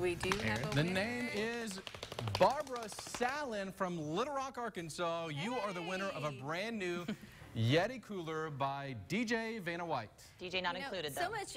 We do have a The name is Barbara Salin from Little Rock, Arkansas. You are the winner of a brand new Yeti cooler by DJ Vanna White. DJ not You know, included, though. So much